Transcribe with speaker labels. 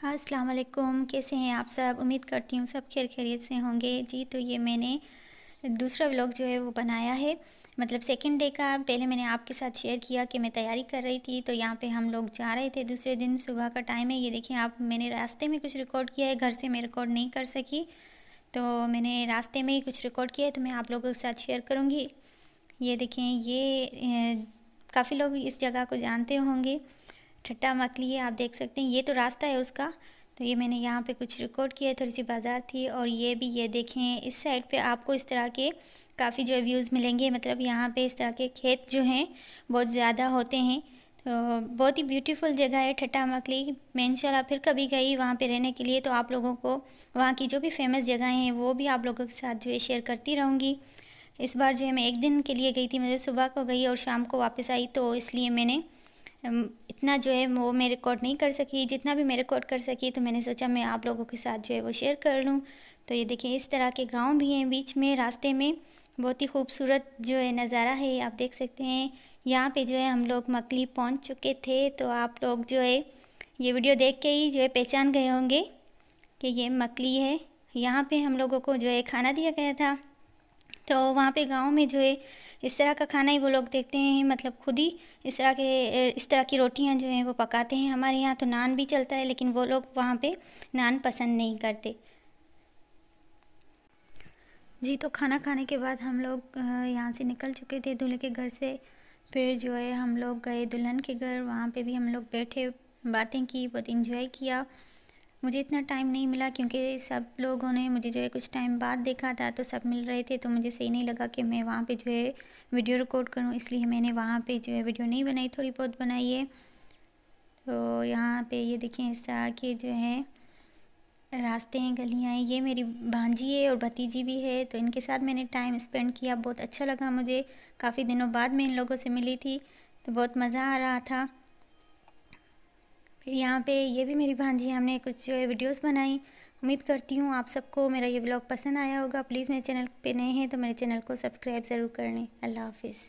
Speaker 1: अस्सलाम वालेकुम कैसे हैं आप सब? उम्मीद करती हूँ सब खैर खैरियत से होंगे। जी तो ये मैंने दूसरा व्लॉग जो है वो बनाया है। मतलब सेकंड डे का। पहले मैंने आपके साथ शेयर किया कि मैं तैयारी कर रही थी तो यहाँ पे हम लोग जा रहे थे दूसरे दिन। सुबह का टाइम है। ये देखिए, आप मैंने रास्ते में कुछ रिकॉर्ड किया है। घर से मैं रिकॉर्ड नहीं कर सकी। तो मैंने रास्ते में ही कुछ रिकॉर्ड किया है तो मैं आप लोगों के साथ शेयर करूँगी। ये देखें ये काफ़ी लोग इस जगह को जानते होंगे। ठट्टा मकली है आप देख सकते हैं, ये तो रास्ता है उसका। तो ये मैंने यहाँ पे कुछ रिकॉर्ड किया है थोड़ी सी बाज़ार थी और ये भी, ये देखें, इस साइड पे आपको इस तरह के काफ़ी जो व्यूज़ मिलेंगे। मतलब यहाँ पे इस तरह के खेत जो हैं, बहुत ज़्यादा होते हैं। तो बहुत ही ब्यूटीफुल जगह है ठट्टा मकली मैं इंशाल्लाह फिर कभी गई वहाँ पे रहने के लिए तो आप लोगों को वहाँ की जो भी फ़ेमस जगह हैं, वो भी आप लोगों के साथ जो है शेयर करती रहूँगी। इस बार जो है मैं एक दिन के लिए गई थी मतलब सुबह को गई और शाम को वापस आई तो इसलिए मैंने इतना जो है वो मैं रिकॉर्ड नहीं कर सकी। जितना भी मैं रिकॉर्ड कर सकी तो मैंने सोचा मैं आप लोगों के साथ जो है वो शेयर कर लूँ। तो ये देखिए, इस तरह के गाँव भी हैं। बीच में, रास्ते में बहुत ही खूबसूरत जो है नज़ारा है। आप देख सकते हैं, यहाँ पे जो है हम लोग मकली पहुँच चुके थे। तो आप लोग जो है, ये वीडियो देख के ही जो है पहचान गए होंगे कि ये मकली है। यहाँ पे हम लोगों को जो है खाना दिया गया था। तो वहाँ पे गाँव में जो है, इस तरह का खाना ही वो लोग देखते हैं मतलब खुद ही इस तरह के, इस तरह की रोटियाँ जो हैं वो पकाते हैं। हमारे यहाँ तो नान भी चलता है, लेकिन वो लोग वहाँ पे नान पसंद नहीं करते। जी तो खाना खाने के बाद हम लोग यहाँ से निकल चुके थे दूल्हे के घर से। फिर जो है, हम लोग गए दुल्हन के घर। वहाँ पे भी हम लोग बैठे, बातें की, बहुत इंजॉय किया। मुझे इतना टाइम नहीं मिला क्योंकि सब लोगों ने मुझे जो है कुछ टाइम बाद देखा था तो सब मिल रहे थे तो मुझे सही नहीं लगा कि मैं वहाँ पे जो है वीडियो रिकॉर्ड करूँ। इसलिए मैंने वहाँ पे जो है वीडियो नहीं बनाई, थोड़ी बहुत बनाई है। तो यहाँ पे ये देखें इस तरह के जो है रास्ते हैं, गलियाँ हैं। ये मेरी भांजी है और भतीजी भी है तो इनके साथ मैंने टाइम स्पेंड किया। बहुत अच्छा लगा मुझे। काफ़ी दिनों बाद मैं इन लोगों से मिली थी तो बहुत मज़ा आ रहा था। फिर यहाँ पे ये भी मेरी भांजी, हमने कुछ वीडियोस बनाई। उम्मीद करती हूँ आप सबको मेरा ये ब्लॉग पसंद आया होगा। प्लीज़ मेरे चैनल पे नए हैं तो मेरे चैनल को सब्सक्राइब ज़रूर कर लें अल्लाह हाफिज़।